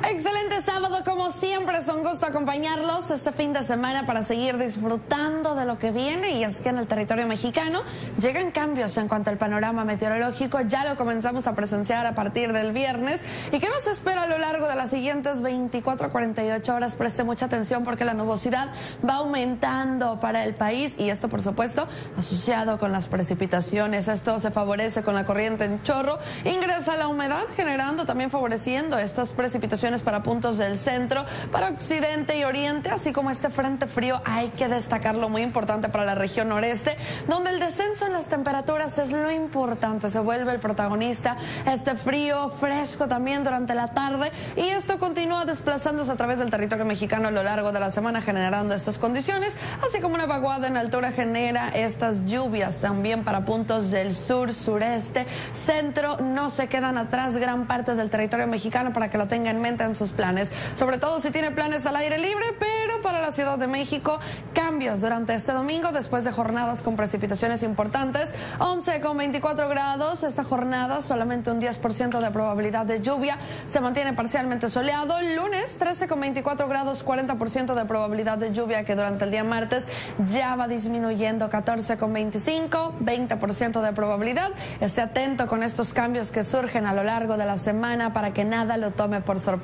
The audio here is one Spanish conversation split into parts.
Excelente sábado, como siempre, es un gusto acompañarlos este fin de semana para seguir disfrutando de lo que viene y es que en el territorio mexicano llegan cambios en cuanto al panorama meteorológico, ya lo comenzamos a presenciar a partir del viernes. Y qué nos espera a lo largo de las siguientes 24 a 48 horas, preste mucha atención porque la nubosidad va aumentando para el país y esto por supuesto asociado con las precipitaciones, esto se favorece con la corriente en chorro, ingresa la humedad generando también favoreciendo estas precipitaciones para puntos del centro, para occidente y oriente, así como este frente frío, hay que destacarlo muy importante para la región noreste, donde el descenso en las temperaturas es lo importante, se vuelve el protagonista, este frío fresco también durante la tarde y esto continúa desplazándose a través del territorio mexicano a lo largo de la semana generando estas condiciones, así como una vaguada en altura genera estas lluvias también para puntos del sur, sureste, centro, no se quedan atrás gran parte del territorio mexicano para que lo tenga en mente en sus planes, sobre todo si tiene planes al aire libre, pero para la Ciudad de México cambios durante este domingo después de jornadas con precipitaciones importantes, 11 con 24 grados, esta jornada solamente un 10% de probabilidad de lluvia, se mantiene parcialmente soleado, lunes 13 con 24 grados, 40% de probabilidad de lluvia que durante el día martes ya va disminuyendo. 14 con 25, 20% de probabilidad, esté atento con estos cambios que surgen a lo largo de la semana para que nada lo tome por sorpresa.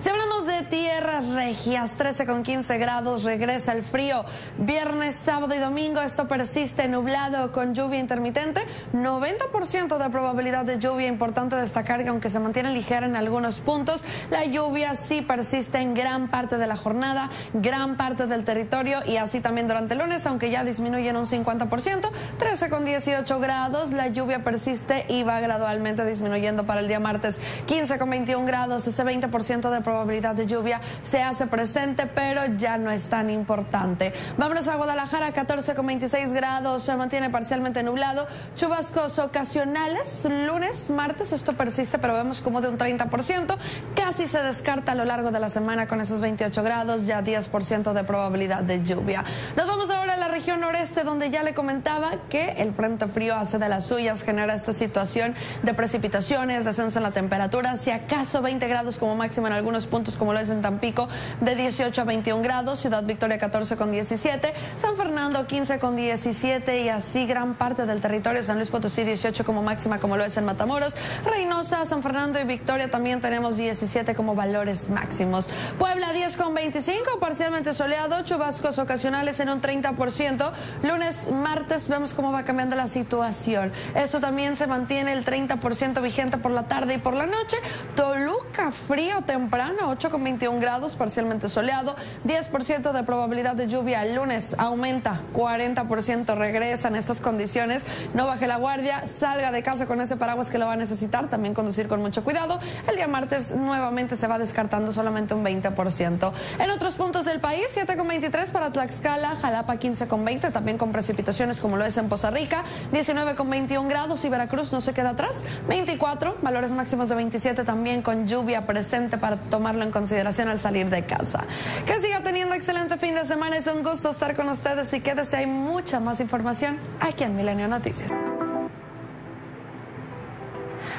Si hablamos de tierras regias, 13 con 15 grados, regresa el frío. Viernes, sábado y domingo esto persiste nublado con lluvia intermitente. 90% de probabilidad de lluvia. Importante destacar que aunque se mantiene ligera en algunos puntos, la lluvia sí persiste en gran parte de la jornada, gran parte del territorio y así también durante el lunes, aunque ya disminuye en un 50%. 13 con 18 grados, la lluvia persiste y va gradualmente disminuyendo para el día martes. 15 con 21 grados, ese 20% de probabilidad de lluvia se hace presente, pero ya no es tan importante. Vámonos a Guadalajara, 14 con 26 grados, se mantiene parcialmente nublado, chubascos ocasionales, lunes, martes, esto persiste, pero vemos como de un 30%, casi se descarta a lo largo de la semana con esos 28 grados, ya 10% de probabilidad de lluvia. Nos vamos ahora a la región noreste, donde ya le comentaba que el frente frío hace de las suyas, genera esta situación de precipitaciones, descenso en la temperatura, si acaso 20 grados como máximo en algunos puntos, como lo es en Tampico, de 18 a 21 grados, Ciudad Victoria 14 con 17, San Fernando 15 con 17 y así gran parte del territorio, San Luis Potosí 18 como máxima, como lo es en Matamoros, Reynosa, San Fernando y Victoria también tenemos 17 como valores máximos. Puebla 10 con 25, parcialmente soleado, chubascos ocasionales en un 30%. Lunes, martes vemos cómo va cambiando la situación. Esto también se mantiene el 30% vigente por la tarde y por la noche. Toluca, frío temprano, 8 con 21 grados, parcialmente soleado, 10% de probabilidad de lluvia. El lunes aumenta, 40% regresan estas condiciones. No baje la guardia, salga de casa con ese paraguas que lo va a necesitar, también conducir con mucho cuidado. El día martes nuevamente se va descartando solamente un 20%. En otros puntos del país, 7 con 23 para Tlaxcala, Jalapa 15 con 20, también con precipitaciones como lo es en Poza Rica, 19 con 21 grados y Veracruz no se queda atrás, 24, valores máximos de 27 también con lluvia presente para tomarlo en consideración al salir de casa. Que siga teniendo excelente fin de semana, es un gusto estar con ustedes y quédese, hay mucha más información aquí en Milenio Noticias.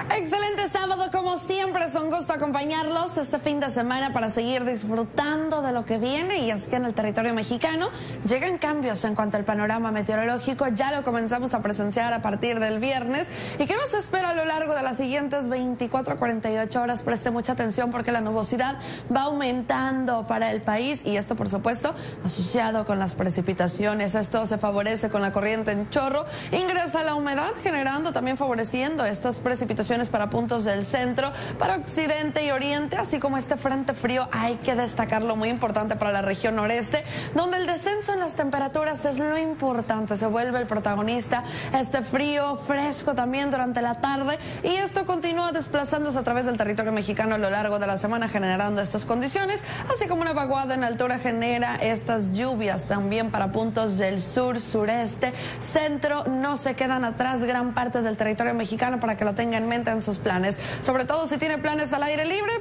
Excelente sábado, como siempre, es un gusto acompañarlos este fin de semana para seguir disfrutando de lo que viene y es que en el territorio mexicano llegan cambios en cuanto al panorama meteorológico, ya lo comenzamos a presenciar a partir del viernes. Y qué nos espera a lo largo de las siguientes 24 a 48 horas, preste mucha atención porque la nubosidad va aumentando para el país y esto por supuesto asociado con las precipitaciones, esto se favorece con la corriente en chorro, ingresa la humedad generando también favoreciendo estas precipitaciones para puntos del centro, para occidente y oriente, así como este frente frío, hay que destacarlo muy importante para la región noreste, donde el descenso en las temperaturas es lo importante, se vuelve el protagonista, este frío fresco también durante la tarde y esto continúa desplazándose a través del territorio mexicano a lo largo de la semana generando estas condiciones, así como una vaguada en altura genera estas lluvias también para puntos del sur, sureste, centro, no se quedan atrás gran parte del territorio mexicano para que lo tengan en mente sus planes, sobre todo si tiene planes al aire libre,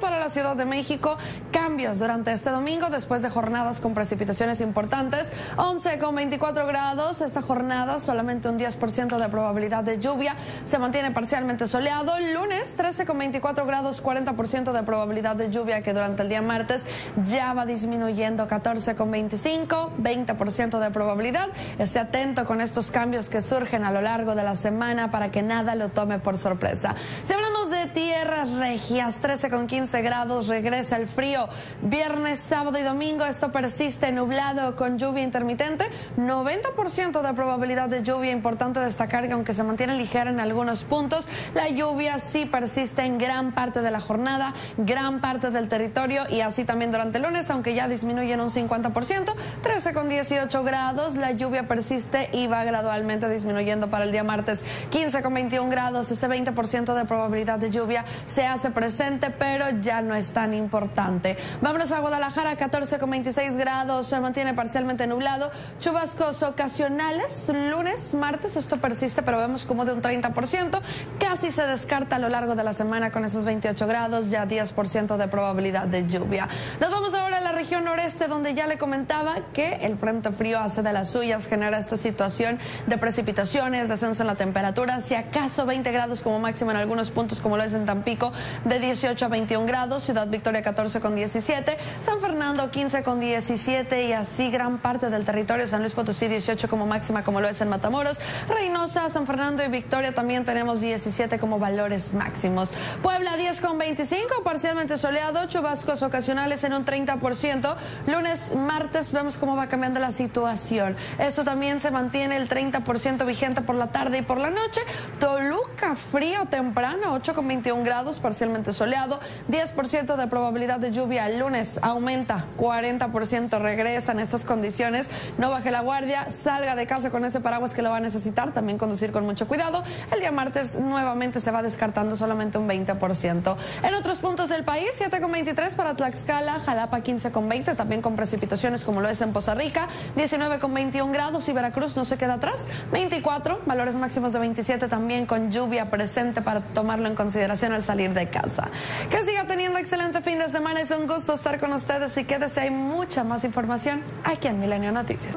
para la Ciudad de México cambios durante este domingo después de jornadas con precipitaciones importantes. 11 con 24 grados. Esta jornada solamente un 10% de probabilidad de lluvia. Se mantiene parcialmente soleado. Lunes 13 con 24 grados, 40% de probabilidad de lluvia que durante el día martes ya va disminuyendo 14 con 25, 20% de probabilidad. Esté atento con estos cambios que surgen a lo largo de la semana para que nada lo tome por sorpresa. Si hablamos de tierras regias, 13 con 15 grados, regresa el frío. Viernes, sábado y domingo esto persiste nublado con lluvia intermitente. 90% de probabilidad de lluvia. Importante destacar que aunque se mantiene ligera en algunos puntos, la lluvia sí persiste en gran parte de la jornada, gran parte del territorio y así también durante el lunes, aunque ya disminuye en un 50%. 13 con 18 grados, la lluvia persiste y va gradualmente disminuyendo para el día martes. 15 con 21 grados, ese 20% de probabilidad de lluvia se hace presente, pero ya no es tan importante. Vámonos a Guadalajara, 14 con 26 grados, se mantiene parcialmente nublado, chubascos ocasionales, lunes, martes, esto persiste, pero vemos como de un 30%, casi se descarta a lo largo de la semana con esos 28 grados, ya 10% de probabilidad de lluvia. Nos vamos ahora a la región noreste, donde ya le comentaba que el frente frío hace de las suyas, genera esta situación de precipitaciones, descenso en la temperatura, si acaso 20 grados como máximo en algunos puntos, como lo es en Tampico, de 18 a 21 grados, Ciudad Victoria 14 con 17, San Fernando 15 con 17 y así gran parte del territorio, San Luis Potosí 18 como máxima, como lo es en Matamoros, Reynosa, San Fernando y Victoria también tenemos 17 como valores máximos. Puebla 10 con 25, parcialmente soleado, chubascos ocasionales en un 30%. Lunes, martes vemos cómo va cambiando la situación. Esto también se mantiene el 30% vigente por la tarde y por la noche. Toluca frío temprano, 8 con 21 grados, parcialmente soleado, 10% de probabilidad de lluvia. El lunes aumenta, 40% regresan estas condiciones. No baje la guardia, salga de casa con ese paraguas que lo va a necesitar, también conducir con mucho cuidado. El día martes nuevamente se va descartando solamente un 20%. En otros puntos del país, 7 con 23 para Tlaxcala, Jalapa 15 con 20, también con precipitaciones como lo es en Poza Rica, 19 con 21 grados y Veracruz no se queda atrás, 24, valores máximos de 27 también con lluvia presente para tomarlo en consideración al salir de casa. Siga teniendo excelente fin de semana, es un gusto estar con ustedes y quédese, hay mucha más información aquí en Milenio Noticias.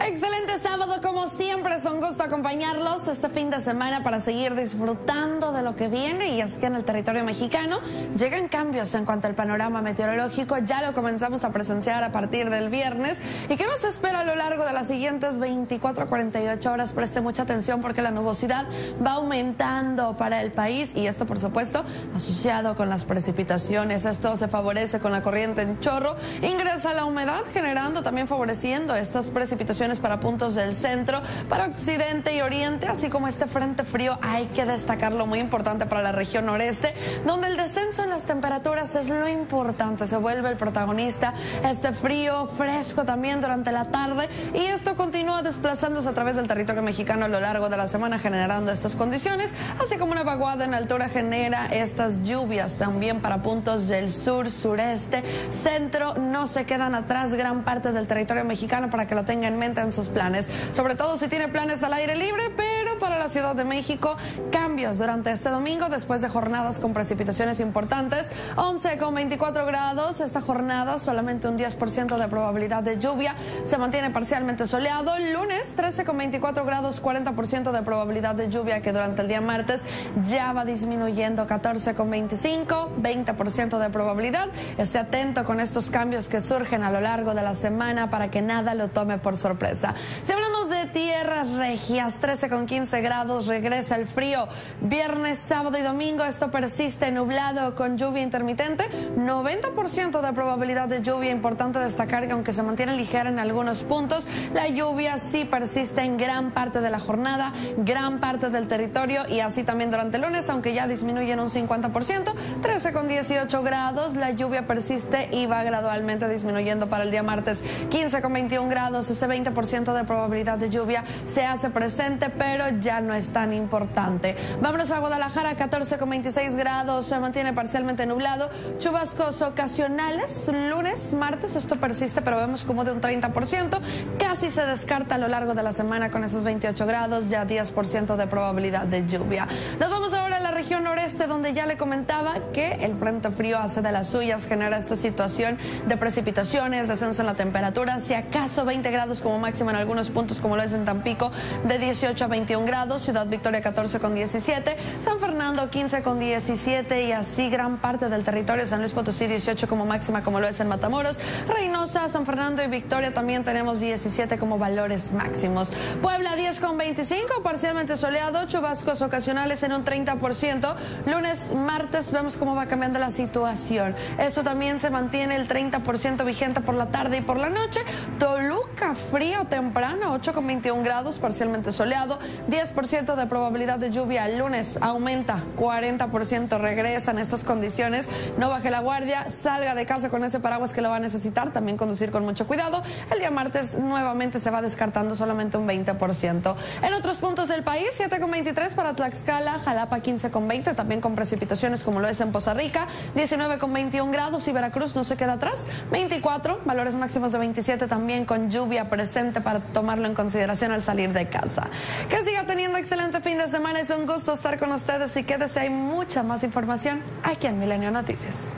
Excelente sábado, como siempre, es un gusto acompañarlos este fin de semana para seguir disfrutando de lo que viene. Y es que en el territorio mexicano llegan cambios en cuanto al panorama meteorológico. Ya lo comenzamos a presenciar a partir del viernes. ¿Y qué nos espera a lo largo de las siguientes 24 a 48 horas? Preste mucha atención porque la nubosidad va aumentando para el país y esto, por supuesto, asociado con las precipitaciones. Esto se favorece con la corriente en chorro. Ingresa la humedad, generando también favoreciendo estas precipitaciones para puntos del centro, para occidente y oriente, así como este frente frío, hay que destacarlo muy importante para la región noreste, donde el descenso en las temperaturas es lo importante, se vuelve el protagonista, este frío fresco también durante la tarde y esto continúa desplazándose a través del territorio mexicano a lo largo de la semana generando estas condiciones, así como una vaguada en altura genera estas lluvias también para puntos del sur, sureste, centro, no se quedan atrás gran parte del territorio mexicano para que lo tengan en mente en sus planes, sobre todo si tiene planes al aire libre, pero para Ciudad de México. Cambios durante este domingo después de jornadas con precipitaciones importantes, 11 con 24 grados, esta jornada solamente un 10% de probabilidad de lluvia, se mantiene parcialmente soleado, lunes 13 con 24 grados, 40% de probabilidad de lluvia que durante el día martes ya va disminuyendo. 14 con 25, 20% de probabilidad, esté atento con estos cambios que surgen a lo largo de la semana para que nada lo tome por sorpresa. Si hablamos de tierras regias, 13 con 15 grados, regresa el frío. Viernes, sábado y domingo esto persiste nublado con lluvia intermitente. 90% de probabilidad de lluvia. Importante destacar que aunque se mantiene ligera en algunos puntos, la lluvia sí persiste en gran parte de la jornada, gran parte del territorio y así también durante el lunes, aunque ya disminuye en un 50%. 13 con 18 grados, la lluvia persiste y va gradualmente disminuyendo para el día martes. 15 con 21 grados, ese 20% de probabilidad de lluvia se hace presente, pero ya no es tan importante. Vámonos a Guadalajara, 14 con 26 grados, se mantiene parcialmente nublado, chubascos ocasionales, lunes, martes, esto persiste, pero vemos como de un 30%, casi se descarta a lo largo de la semana con esos 28 grados, ya 10% de probabilidad de lluvia. Nos vamos ahora a la región noreste, donde ya le comentaba que el frente frío hace de las suyas, genera esta situación de precipitaciones, descenso en la temperatura, si acaso 20 grados como máximo en algunos puntos, como lo es en Tampico, de 18 a 21 grados, Ciudad Victoria 14 con 17, San Fernando 15 con 17 y así gran parte del territorio, San Luis Potosí 18 como máxima, como lo es en Matamoros, Reynosa, San Fernando y Victoria también tenemos 17 como valores máximos. Puebla 10 con 25, parcialmente soleado, chubascos ocasionales en un 30%. Lunes, martes vemos cómo va cambiando la situación. Esto también se mantiene el 30% vigente por la tarde y por la noche. Toluca, frío temprano, 8 con 21 grados, parcialmente soleado, 10% de probabilidad de lluvia. El lunes aumenta, 40% regresan estas condiciones. No baje la guardia, salga de casa con ese paraguas que lo va a necesitar, también conducir con mucho cuidado. El día martes nuevamente se va descartando solamente un 20%. En otros puntos del país, 7,23 para Tlaxcala, Jalapa 15,20, también con precipitaciones como lo es en Poza Rica, 19,21 grados y Veracruz no se queda atrás, 24, valores máximos de 27 también con lluvia presente para tomarlo en consideración al salir de casa. Que siga teniendo excelente fin de semana, es un gusto estar con ustedes y quédese, hay mucha más información aquí en Milenio Noticias.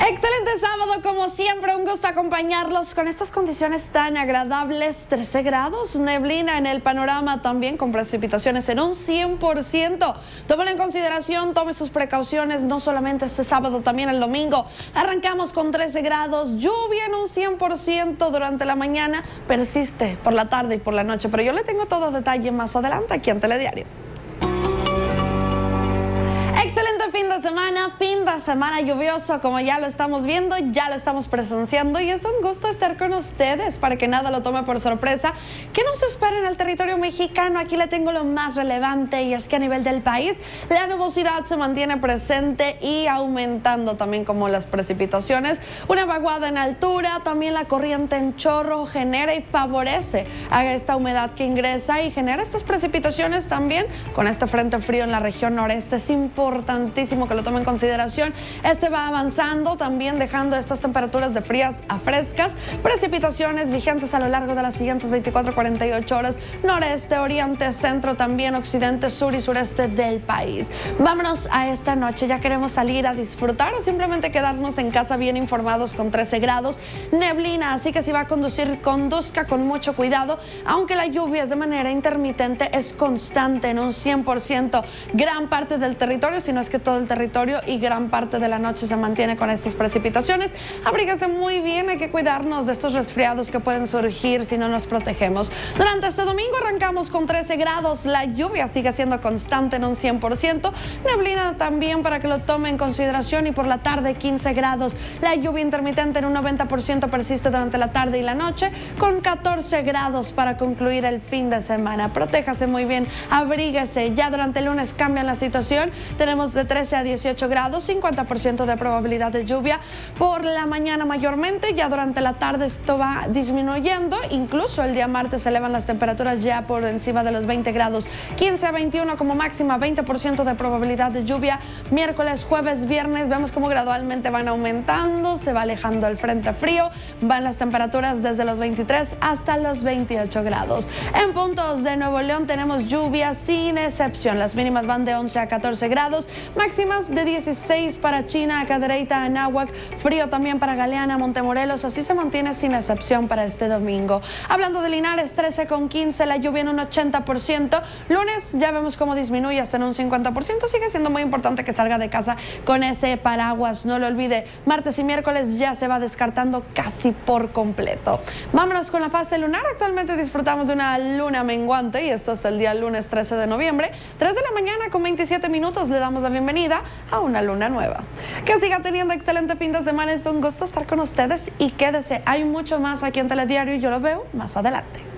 Excelente sábado, como siempre, un gusto acompañarlos con estas condiciones tan agradables, 13 grados, neblina en el panorama también con precipitaciones en un 100%. Tómalo en consideración, tome sus precauciones, no solamente este sábado, también el domingo. Arrancamos con 13 grados, lluvia en un 100% durante la mañana, persiste por la tarde y por la noche, pero yo le tengo todo detalle más adelante aquí en Telediario. Semana, fin de semana lluvioso, como ya lo estamos viendo, ya lo estamos presenciando y es un gusto estar con ustedes para que nada lo tome por sorpresa. ¿Qué nos espera en el territorio mexicano? Aquí le tengo lo más relevante y es que a nivel del país la nubosidad se mantiene presente y aumentando también como las precipitaciones. Una vaguada en altura, también la corriente en chorro genera y favorece a esta humedad que ingresa y genera estas precipitaciones también con este frente frío en la región noreste. Es importantísimo que lo tome en consideración. Este va avanzando, también dejando estas temperaturas de frías a frescas. Precipitaciones vigentes a lo largo de las siguientes 24-48 horas. Noreste, oriente, centro, también occidente, sur y sureste del país. Vámonos a esta noche. Ya queremos salir a disfrutar o simplemente quedarnos en casa bien informados con 13 grados. Neblina, así que si va a conducir, conduzca con mucho cuidado. Aunque la lluvia es de manera intermitente, es constante en un 100%. Gran parte del territorio sino es que todo el territorio y gran parte de la noche se mantiene con estas precipitaciones. Abríguese muy bien, hay que cuidarnos de estos resfriados que pueden surgir si no nos protegemos. Durante este domingo arrancamos con 13 grados, la lluvia sigue siendo constante en un 100%, neblina también para que lo tome en consideración y por la tarde 15 grados, la lluvia intermitente en un 90% persiste durante la tarde y la noche con 14 grados para concluir el fin de semana. Protéjase muy bien, abríguese, ya durante el lunes cambian la situación, tenemos de 13 a 18 grados, 50% de probabilidad de lluvia por la mañana mayormente. Ya durante la tarde esto va disminuyendo. Incluso el día martes se elevan las temperaturas ya por encima de los 20 grados. 15 a 21 como máxima, 20% de probabilidad de lluvia. Miércoles, jueves, viernes, vemos cómo gradualmente van aumentando, se va alejando el frente frío. Van las temperaturas desde los 23 hasta los 28 grados. En puntos de Nuevo León tenemos lluvia sin excepción. Las mínimas van de 11 a 14 grados máximas de 16 para China, Cadereyta, Anáhuac, frío también para Galeana, Montemorelos, así se mantiene sin excepción para este domingo. Hablando de Linares, 13 con 15, la lluvia en un 80%, lunes ya vemos cómo disminuye hasta en un 50%, sigue siendo muy importante que salga de casa con ese paraguas, no lo olvide, martes y miércoles ya se va descartando casi por completo. Vámonos con la fase lunar, actualmente disfrutamos de una luna menguante y esto hasta el día lunes 13 de noviembre, 3 de la mañana con 27 minutos. Le damos la bienvenida a una luna nueva. Que siga teniendo excelente fin de semana, es un gusto estar con ustedes y quédese, hay mucho más aquí en Telediario y yo lo veo más adelante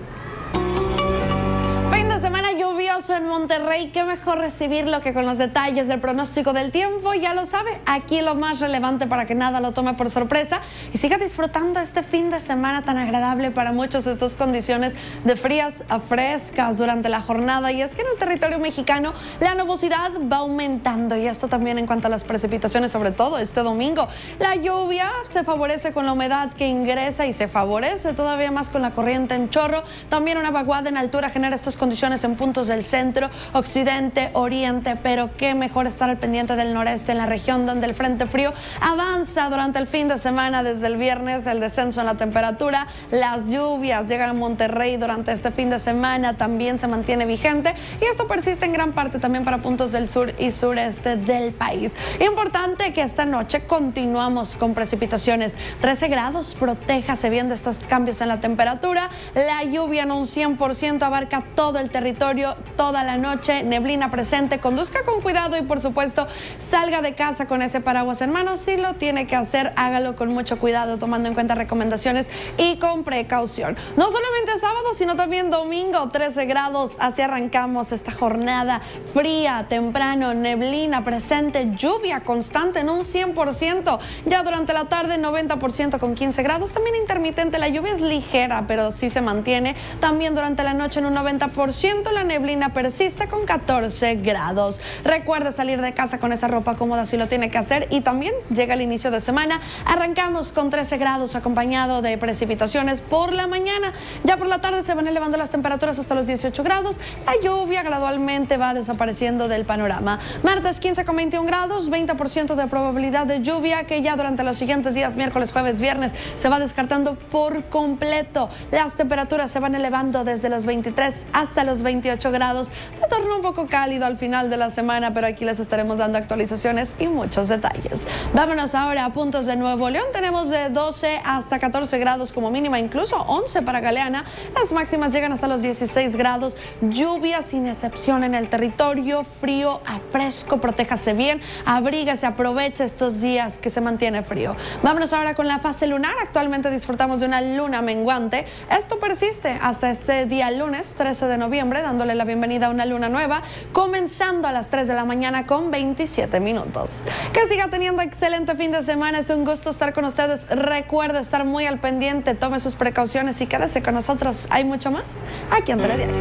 en Monterrey, qué mejor recibirlo que con los detalles del pronóstico del tiempo. Ya lo sabe, aquí lo más relevante para que nada lo tome por sorpresa y siga disfrutando este fin de semana tan agradable para muchos estas condiciones de frías a frescas durante la jornada. Y es que en el territorio mexicano la nubosidad va aumentando y esto también en cuanto a las precipitaciones, sobre todo este domingo. La lluvia se favorece con la humedad que ingresa y se favorece todavía más con la corriente en chorro. También una vaguada en altura genera estas condiciones en puntos del centro centro, occidente, oriente, pero qué mejor estar al pendiente del noreste en la región donde el frente frío avanza durante el fin de semana desde el viernes, el descenso en la temperatura, las lluvias llegan a Monterrey durante este fin de semana, también se mantiene vigente y esto persiste en gran parte también para puntos del sur y sureste del país. Importante que esta noche continuamos con precipitaciones, 13 grados, protéjase bien de estos cambios en la temperatura, la lluvia en un 100% abarca todo el territorio toda la noche, neblina presente, conduzca con cuidado y por supuesto salga de casa con ese paraguas en mano, si lo tiene que hacer, hágalo con mucho cuidado tomando en cuenta recomendaciones y con precaución. No solamente sábado, sino también domingo, 13 grados, así arrancamos esta jornada fría, temprano, neblina presente, lluvia constante en un 100%, ya durante la tarde 90% con 15 grados, también intermitente, la lluvia es ligera, pero sí se mantiene, también durante la noche en un 90%, la neblina persiste con 14 grados. Recuerde salir de casa con esa ropa cómoda si lo tiene que hacer y también llega el inicio de semana, arrancamos con 13 grados acompañado de precipitaciones por la mañana, ya por la tarde se van elevando las temperaturas hasta los 18 grados, la lluvia gradualmente va desapareciendo del panorama. Martes 15 con 21 grados, 20% de probabilidad de lluvia que ya durante los siguientes días, miércoles, jueves, viernes, se va descartando por completo. Las temperaturas se van elevando desde los 23 hasta los 28 grados. Se torna un poco cálido al final de la semana, pero aquí les estaremos dando actualizaciones y muchos detalles. Vámonos ahora a puntos de Nuevo León. Tenemos de 12 hasta 14 grados como mínima, incluso 11 para Galeana. Las máximas llegan hasta los 16 grados. Lluvia sin excepción en el territorio, frío a fresco, protéjase bien, abrígase, aproveche estos días que se mantiene frío. Vámonos ahora con la fase lunar. Actualmente disfrutamos de una luna menguante. Esto persiste hasta este día lunes 13 de noviembre, dándole la bienvenida a una luna nueva, comenzando a las 3 de la mañana con 27 minutos. Que siga teniendo excelente fin de semana. Es un gusto estar con ustedes. Recuerde estar muy al pendiente, tome sus precauciones y quédese con nosotros. Hay mucho más aquí en Telediario.